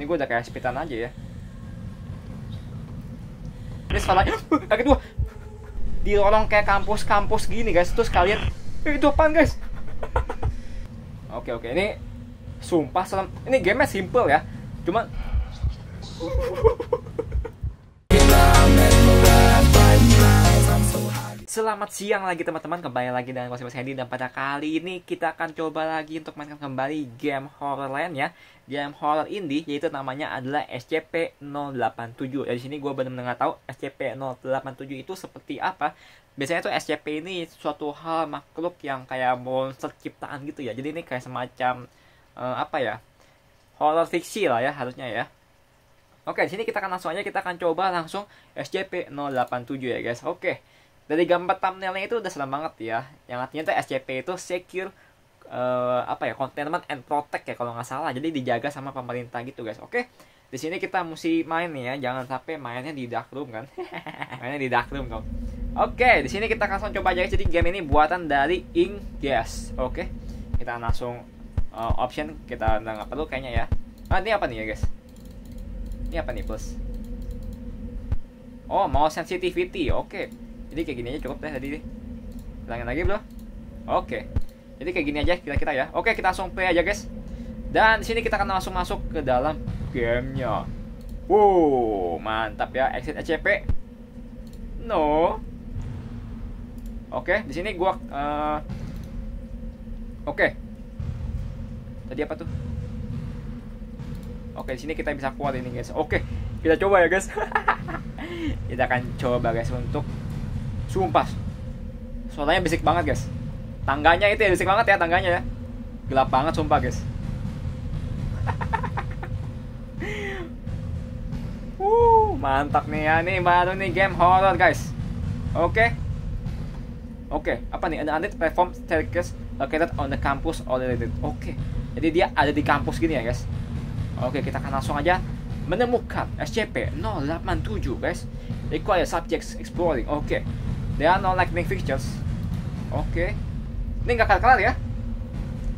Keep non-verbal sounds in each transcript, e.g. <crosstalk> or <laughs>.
Ini gue udah kayak speedan aja ya. Ini suaranya, kaget gua. Di lorong kayak kampus-kampus gini guys, terus kalian, eh, itu apaan guys? Oke oke, ini sumpah serem. Ini gamenya simple ya, cuman Selamat siang lagi teman-teman, kembali lagi dengan Mas Hendy dan pada kali ini kita akan coba lagi untuk mainkan kembali game horror lainnya, game horror indie yaitu namanya adalah SCP-087. Dari sini gue benar-benar nggak tahu SCP-087 itu seperti apa. Biasanya tuh SCP ini suatu hal makhluk yang kayak monster ciptaan gitu ya. Jadi ini kayak semacam uh, apa ya? Horror fiksi lah ya harusnya ya. Oke, di sini kita akan langsung aja kita akan coba langsung SCP-087 ya guys. Oke dari gambar thumbnailnya itu udah serem banget ya. Yang artinya tuh SCP itu secure uh, apa ya containment and protect ya kalau nggak salah. Jadi dijaga sama pemerintah gitu guys. Oke di sini kita mesti main nih ya. Jangan sampai mainnya di dark room kan? <laughs> Mainnya di dark room dong oke di sini kita langsung coba aja jadi game ini buatan dari Ink Gas. Oke kita langsung uh, option kita nggak perlu kayaknya ya. Ah ini apa nih ya guys? Ini apa nih plus? Oh mau sensitivity. Oke jadi kayak gini aja cukup deh tadi deh. Bilangin lagi belum? Oke. Jadi kayak gini aja kira-kira ya. Oke kita langsung play aja guys. Dan di sini kita akan langsung masuk ke dalam gamenya. Wow mantap ya. Exit SCP no. Oke di sini gua uh, oke. Tadi apa tuh? Oke di sini kita bisa kuat ini guys. Oke kita coba ya guys. <laughs> Kita akan coba guys untuk Sumpah. Suaranya berisik banget, guys. Tangganya itu ya berisik banget ya tangganya ya. Gelap banget sumpah, guys. <laughs> uh, mantap nih ya nih baru nih game horror, guys. Oke. Okay. Oke, okay. apa nih? Ada unit platform staircase located on the campus already. Oke. Okay. Jadi dia ada di kampus gini ya, guys. Oke, okay, kita akan langsung aja menemukan SCP-087, guys. Require subjects exploring. Oke. Okay. They are not lightning fixtures. Oke. Okay. Ini nggak kelar ya.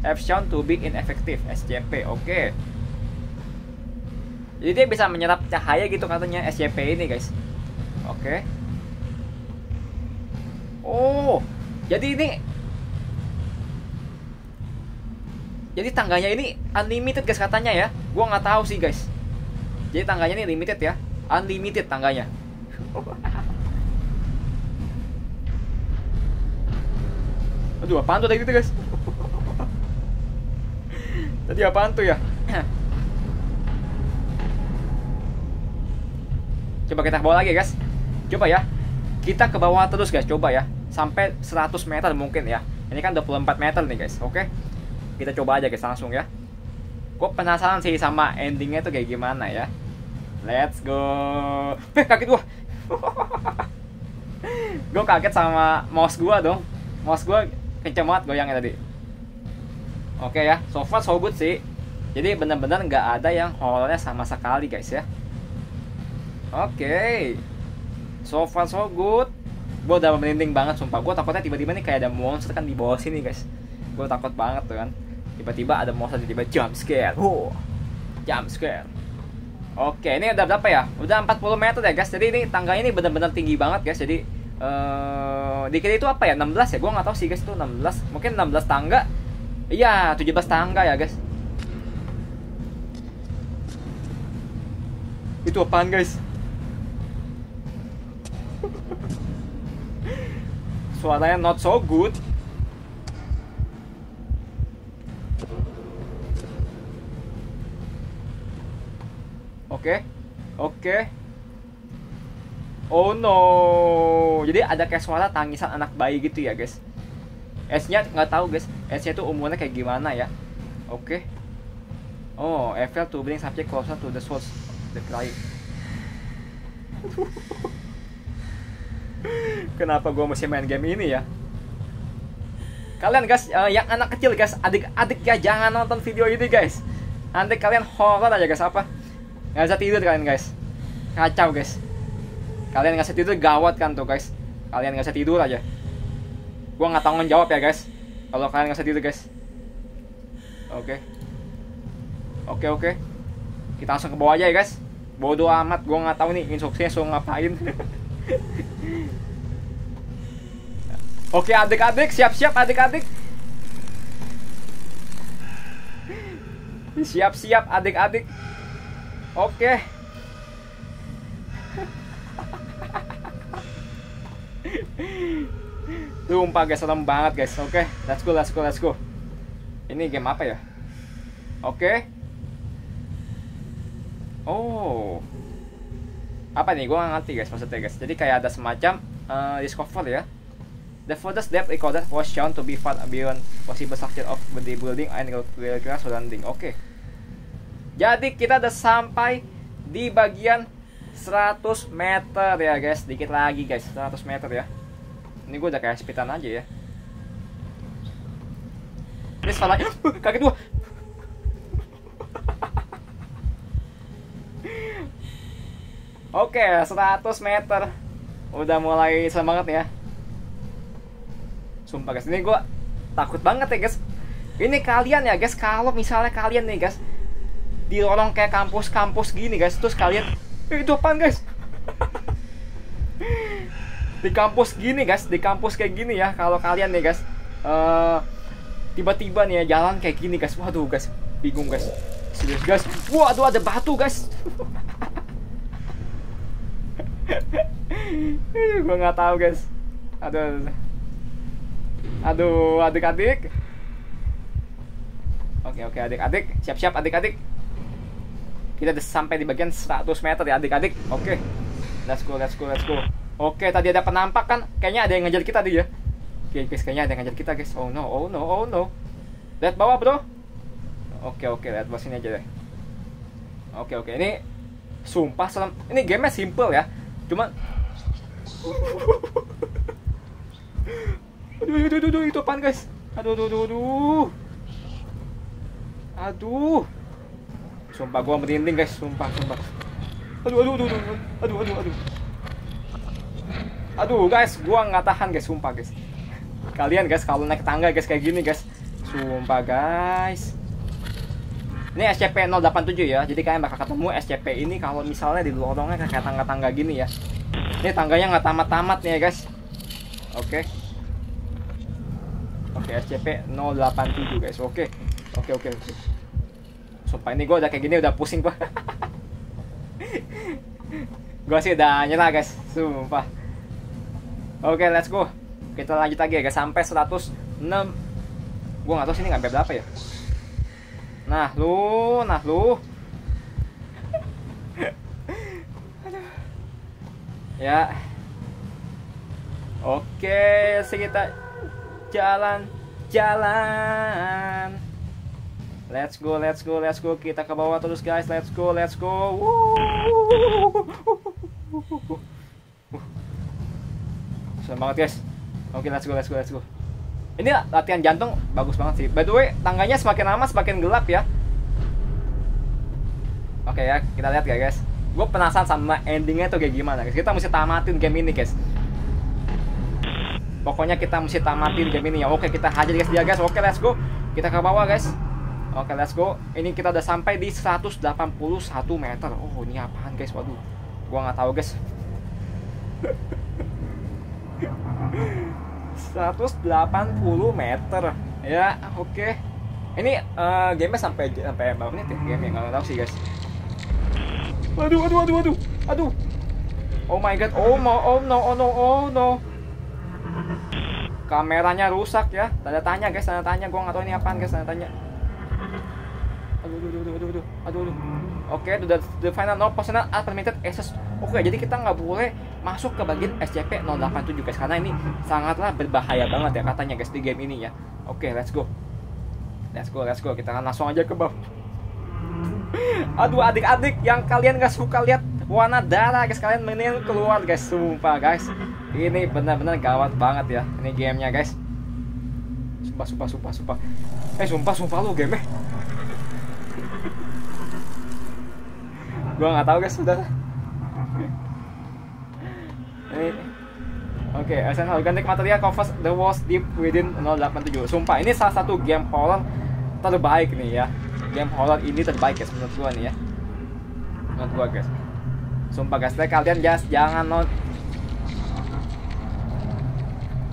Have to be ineffective SCP. Oke. Okay. Jadi dia bisa menyerap cahaya gitu katanya SCP ini guys. Oke. Okay. Oh, jadi ini Jadi tangganya ini unlimited guys katanya ya. Gua nggak tahu sih guys. Jadi tangganya ini limited ya. Unlimited tangganya. <laughs> Aduh, apaan tuh tadi gitu, guys? tadi apaan tuh ya? Coba kita ke bawah lagi, guys. Coba ya. Kita ke bawah terus, guys. Coba ya. Sampai 100 meter mungkin ya. Ini kan 24 meter nih, guys. Oke. Kita coba aja, guys, langsung ya. Gue penasaran sih sama endingnya tuh kayak gimana ya. Let's go. Eh, kaget gua. <laughs> gue kaget sama mouse gua dong. Mouse gua kenceng banget goyangnya tadi. Oke ya so far so good sih. Jadi benar-benar nggak ada yang horornya sama sekali guys ya. Oke. So far so good. Gue udah merinding banget sumpah. Gue takutnya tiba-tiba nih kayak ada monster kan di bawah sini guys. Gue takut banget tuh kan. Tiba-tiba ada monster tiba-tiba jump scare. Oh jump scare. Oke ini udah berapa ya? Udah 40 meter ya guys. Jadi ini tangganya ini benar-benar tinggi banget guys. Jadi uh, dikit itu apa ya? 16 ya? Gue nggak tahu sih guys. Itu 16 mungkin 16 tangga. Iya 17 tangga ya guys. Itu apaan guys? <laughs> Suaranya not so good. Oke. Okay. oke. okay. Oh no. Jadi ada kayak suara tangisan anak bayi gitu ya, guys. S-nya nggak tahu, guys. S-nya itu umurnya kayak gimana ya. Oke. Okay. Oh, Eiffel to bring subject closer to the source the cry. <laughs> Kenapa gue mesti main game ini ya? Kalian guys, uh, yang anak kecil guys, adik-adik ya jangan nonton video ini guys. Nanti kalian horror aja guys apa? Nggak bisa tidur kalian guys. Kacau guys kalian nggak tidur gawat kan tuh guys. Kalian nggak tidur aja. Gua nggak tanggung jawab ya guys. Kalau kalian nggak tidur guys. Oke. Okay. oke okay, oke. Okay. kita langsung ke bawah aja ya guys. Bodoh amat gue nggak tahu nih instruksinya so ngapain. <laughs> Oke adik-adik siap-siap adik-adik. Siap-siap adik-adik. Oke Sumpah guys, serem banget guys. Oke, let's go, let's go, let's go. Ini game apa ya? Oke. Oh. Apa nih? Gue gak ngerti guys maksudnya guys. Jadi kayak ada semacam uh, discover ya. The furthest depth recorded was shown to be far beyond possible structure of the building and regular surrounding. Oke. Jadi kita udah sampai di bagian 100 meter ya guys. Dikit lagi guys, 100 meter ya. Ini gue udah kayak sepitan aja ya. Ini salah. Kaget gue. Oke, 100 meter. Udah mulai serem banget ya. Sumpah guys, ini gue takut banget ya guys. Ini kalian ya guys, kalau misalnya kalian nih guys di lorong kayak kampus-kampus gini guys, terus kalian eh, itu apaan guys? Di kampus gini guys, di kampus kayak gini ya, kalau kalian nih guys. Uh, tiba-tiba nih ya jalan kayak gini guys, waduh guys, bingung guys, serius guys, waduh ada batu guys. <laughs> gue nggak tahu guys. Aduh aduh adik-adik. Oke oke adik-adik. Siap-siap adik-adik. Kita udah sampai di bagian 100 meter ya adik-adik. Oke. Let's go let's go let's go oke tadi ada penampak kan? Kayaknya ada yang ngejar kita dia oke guys kayaknya ada yang ngejar kita guys. Oh no oh no oh no. Lihat bawah bro. Oke oke lihat bawah sini aja deh. Oke oke ini sumpah serem ini game simple ya. Cuman <laughs> aduh aduh aduh, aduh itu apaan guys? Aduh aduh aduh aduh. Aduh. Sumpah gua merinding guys. Sumpah sumpah. Aduh aduh aduh aduh aduh aduh aduh aduh guys gua nggak tahan guys sumpah guys. Kalian guys kalau naik tangga guys kayak gini guys. Sumpah guys. Ini SCP 087 ya jadi kalian bakal ketemu SCP ini kalau misalnya di lorongnya kayak tangga-tangga gini ya. Ini tangganya nggak tamat-tamat nih ya guys. Oke. Oke SCP 087 guys. Oke. Oke oke sumpah ini gue udah kayak gini udah pusing gua. <laughs> Gue sih udah nyerah guys. Sumpah oke let's go kita lanjut lagi ya guys sampai 106 gue nggak tahu sini ngambil berapa ya Nah lu, nah lu. <laughs> ya. Oke, kita jalan jalan. Let's go, let's go, let's go. Kita ke bawah terus guys. Let's go, let's go. Senang banget guys. Oke, let's go, let's go, let's go. Ini latihan jantung bagus banget sih. By the way tangganya semakin lama semakin gelap ya. Oke ya kita lihat ya guys. Gue penasaran sama endingnya tuh kayak gimana guys. Kita mesti tamatin game ini guys. Pokoknya kita mesti tamatin game ini ya. Oke kita hajar guys. Dia guys. Oke let's go. Kita ke bawah guys. Oke let's go. Ini kita udah sampai di 181 meter. Oh ini apaan guys? Waduh. Gua nggak tahu guys <laughs> 180 meter. Ya oke. Okay. ini uh, game sampai sampai berapa menit ya game yang nggak tahu sih guys. Aduh aduh aduh aduh aduh. Oh my god. Oh no oh no oh no oh no. Kameranya rusak ya. Tanda tanya guys. Tanda tanya. Gue nggak tahu ini apaan guys. Tanda tanya. Aduh aduh aduh aduh aduh aduh aduh. Oke okay, the, the final no personal unpermitted access. Oke okay, jadi kita nggak boleh masuk ke bagian SCP 087 guys. Karena ini sangatlah berbahaya banget ya katanya guys di game ini ya. Oke okay, let's go. Let's go let's go. Kita langsung aja ke bawah. <laughs> Aduh adik-adik yang kalian gak suka lihat warna darah guys. Kalian mending keluar guys. Sumpah guys. Ini benar-benar gawat banget ya ini gamenya guys. Sumpah sumpah sumpah sumpah. Eh sumpah sumpah lu game <laughs> gua nggak tahu guys sudah oke. Okay, SN Organic Material covers the walls deep within 087 sumpah ini salah satu game horror terbaik nih ya. Game horror ini terbaik ya menurut gua nih ya. Menurut gua guys. Sumpah guys kalian just jangan not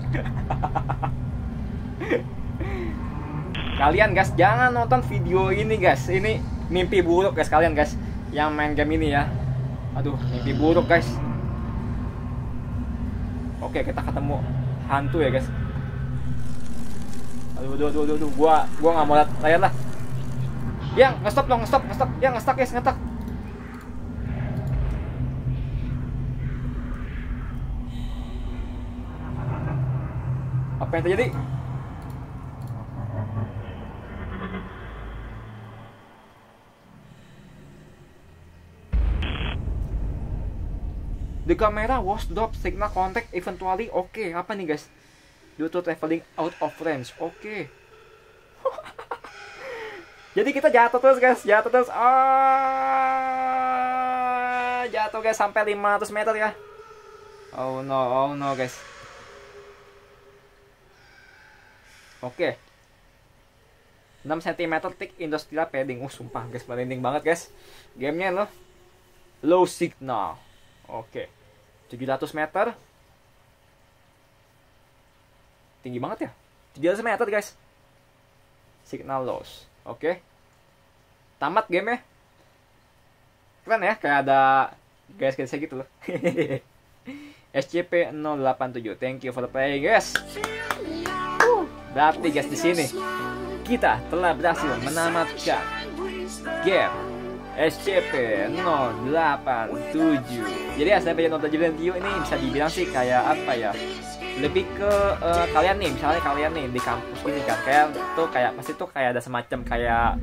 <laughs> kalian guys jangan nonton video ini guys. Ini mimpi buruk guys kalian guys yang main game ini ya. Aduh mimpi buruk guys oke kita ketemu hantu ya guys. Aduh aduh aduh aduh, aduh. gua gua nggak mau lihat layar lah. Yang ngestop dong ngestop ngestop. Yang ngestak guys ngestak apa yang terjadi The camera was drop signal contact eventually oke okay. apa nih guys due to traveling out of range oke okay. <laughs> jadi kita jatuh terus guys jatuh terus ah jatuh guys sampai 500 meter ya oh no oh no guys oke okay. 6 cm thick industrial padding uh sumpah guys merinding banget guys gamenya loh low signal oke okay. 700 meter. Tinggi banget ya? 700 meter guys. Signal loss. Oke. Okay. tamat game ya keren ya kayak ada guys kayak gitu loh SCP 087 thank you for playing guys. Berarti guys di sini. Kita telah berhasil menamatkan game SCP-087 Jadi SCP-087 ini bisa dibilang sih kayak apa ya? Lebih ke uh, kalian nih misalnya kalian nih di kampus gini kan kayak tuh kayak pasti tuh kayak ada semacam kayak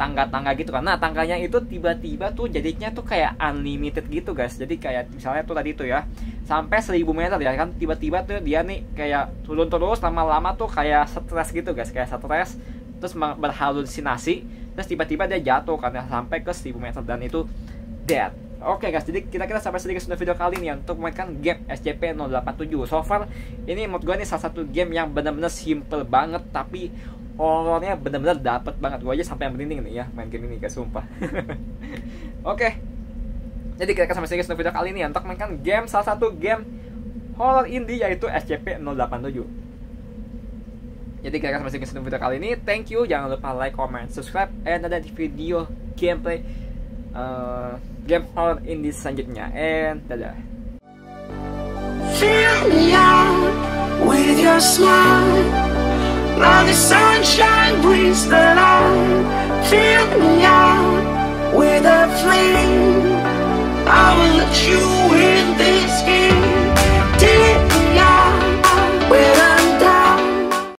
tangga-tangga gitu kan. Nah tangganya itu tiba-tiba tuh jadinya tuh kayak unlimited gitu guys. Jadi kayak misalnya tuh tadi tuh ya sampai 1000 meter ya kan tiba-tiba tuh dia nih kayak turun terus lama-lama tuh kayak stres gitu guys. Kayak stres terus berhalusinasi terus tiba-tiba dia jatuh karena sampai ke 1000 meter dan itu dead. Oke okay guys, jadi kita kita sampai sedikit sudah video kali ini ya untuk memainkan game SCP-087 So far, ini menurut gue ini salah satu game yang benar-benar simple banget Tapi horornya benar-benar dapet banget. Gue aja sampai yang merinding nih ya main game ini guys, sumpah. <laughs> Oke okay. Jadi kita sampai sedikit sudah video kali ini ya untuk memainkan game salah satu game horror indie yaitu SCP-087 jadi gara-gara masih ke sini video kali ini, thank you. Jangan lupa like, comment, subscribe, and ada di video gameplay uh, game horror indie selanjutnya. And dadah. Fill me up with your smile. Now the sunshine brings the light. Fill me up with a flame. I will let you in this game. Take me out with a